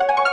you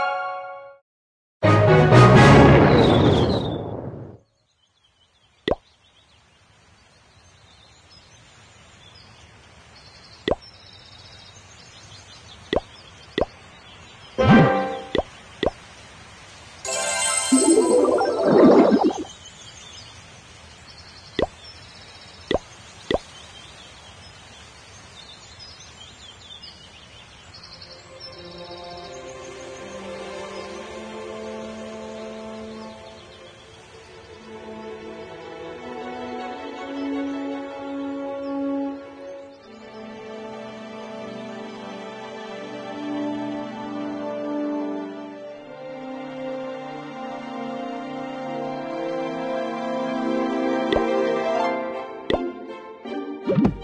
you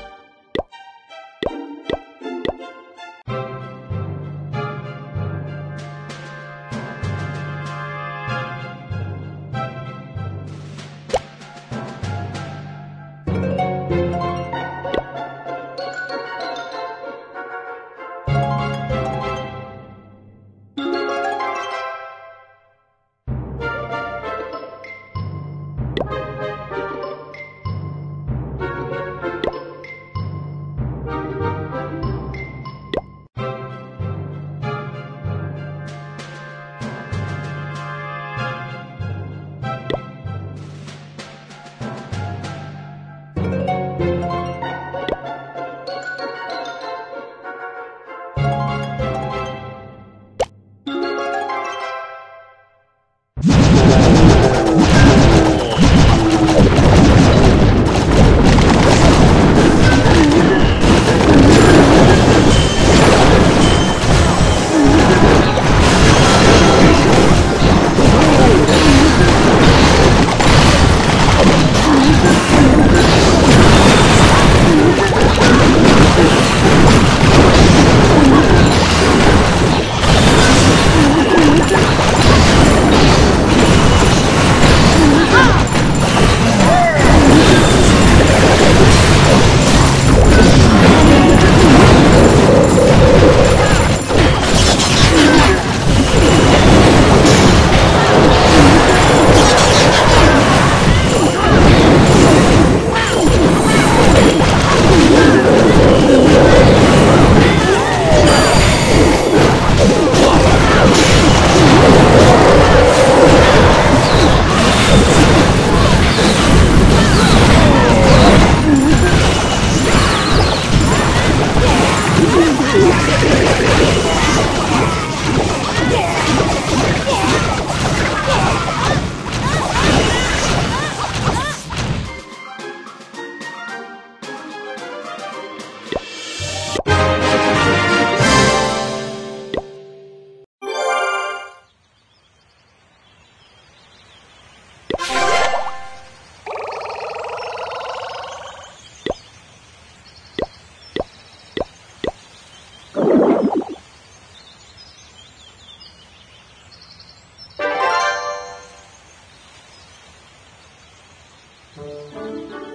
thank mm -hmm.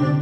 you